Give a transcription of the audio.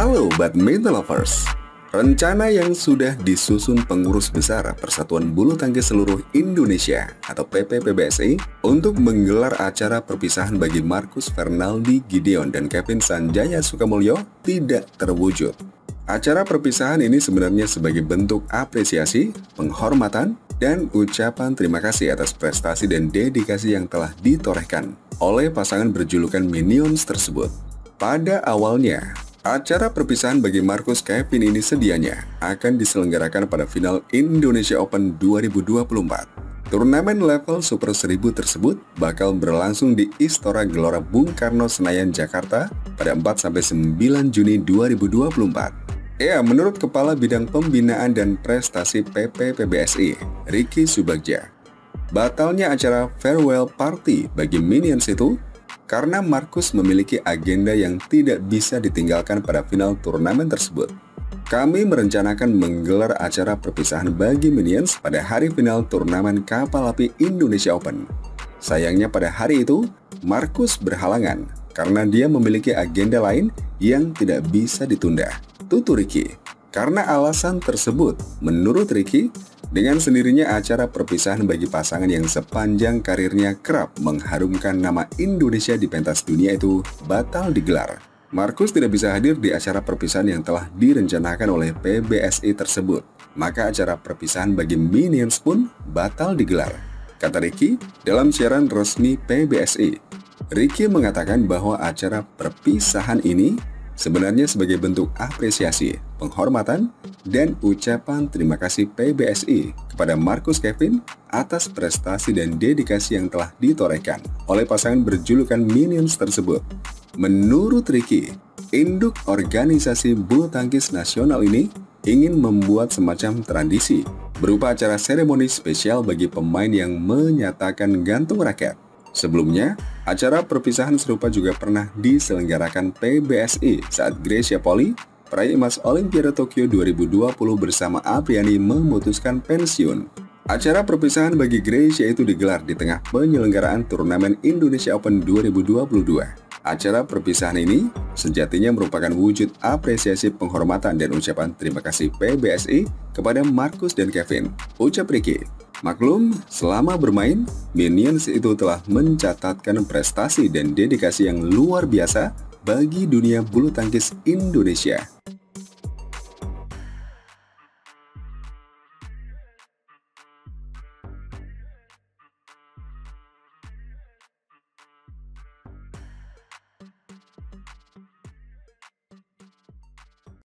Badminton Lovers, rencana yang sudah disusun pengurus besar Persatuan Bulu Tangkis Seluruh Indonesia atau PPPBSI untuk menggelar acara perpisahan bagi Markus Fernaldi Gideon dan Kevin Sanjaya Sukamulyo tidak terwujud. Acara perpisahan ini sebenarnya sebagai bentuk apresiasi, penghormatan, dan ucapan terima kasih atas prestasi dan dedikasi yang telah ditorehkan oleh pasangan berjulukan Minions tersebut. Pada awalnya, acara perpisahan bagi Marcus Kevin ini sedianya akan diselenggarakan pada final Indonesia Open 2024. Turnamen level Super 1000 tersebut bakal berlangsung di Istora Gelora Bung Karno Senayan Jakarta pada 4-9 Juni 2024. Ya, menurut Kepala Bidang Pembinaan dan Prestasi PPPBSI, Ricky Subagja, batalnya acara farewell party bagi Minions itu karena Markus memiliki agenda yang tidak bisa ditinggalkan pada final turnamen tersebut. Kami merencanakan menggelar acara perpisahan bagi Minions pada hari final turnamen kapal api Indonesia Open. Sayangnya pada hari itu, Markus berhalangan karena dia memiliki agenda lain yang tidak bisa ditunda tutu Ricky. Karena alasan tersebut, menurut Ricky, dengan sendirinya acara perpisahan bagi pasangan yang sepanjang karirnya kerap mengharumkan nama Indonesia di pentas dunia itu batal digelar. Markus tidak bisa hadir di acara perpisahan yang telah direncanakan oleh PBSI tersebut. Maka acara perpisahan bagi Minions pun batal digelar. Kata Ricky dalam siaran resmi PBSI. Ricky mengatakan bahwa acara perpisahan ini sebenarnya sebagai bentuk apresiasi, penghormatan, dan ucapan terima kasih PBSI kepada Markus Kevin atas prestasi dan dedikasi yang telah ditorehkan oleh pasangan berjulukan Minions tersebut. Menurut Ricky, induk organisasi bulu tangkis nasional ini ingin membuat semacam tradisi berupa acara seremoni spesial bagi pemain yang menyatakan gantung raket Sebelumnya, acara perpisahan serupa juga pernah diselenggarakan PBSI saat Gracia Poli, peraih emas Olimpiade Tokyo 2020 bersama Apriani memutuskan pensiun. Acara perpisahan bagi Gracia itu digelar di tengah penyelenggaraan turnamen Indonesia Open 2022. Acara perpisahan ini sejatinya merupakan wujud apresiasi penghormatan dan ucapan terima kasih PBSI kepada Markus dan Kevin. Ucap Ricky, Maklum, selama bermain, Minions itu telah mencatatkan prestasi dan dedikasi yang luar biasa bagi dunia bulu tangkis Indonesia.